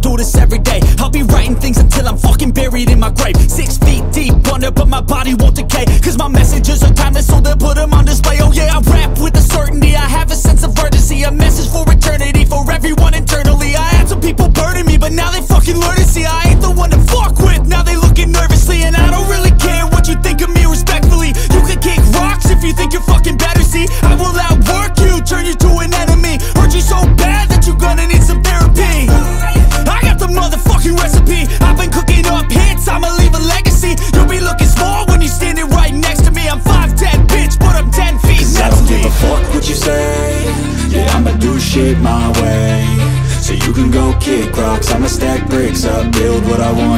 do this every day. I'll be writing things until I'm fucking buried in my grave. Six feet deep under, but my body won't decay. Cause my messages are timeless, so they'll put them on display. Oh yeah, I rap with a certainty, I have a sense of urgency A message for eternity, for everyone internally I had some people burning me, but now they fucking learn what I want.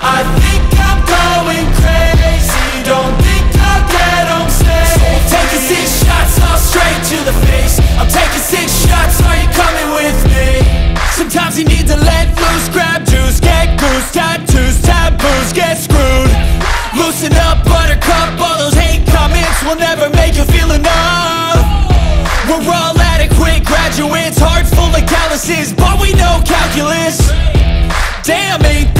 I think I'm going crazy. Don't think I'll get I'm taking six shots all straight to the face. I'm taking six shots, are you coming with me? Sometimes you need to let loose, grab juice, get goose Tattoos, taboos, get screwed. Loosen up, buttercup, all those hate comments Will never make you feel enough. We're all adequate graduates Heart full of calluses, but we know calculus. Damn, ain't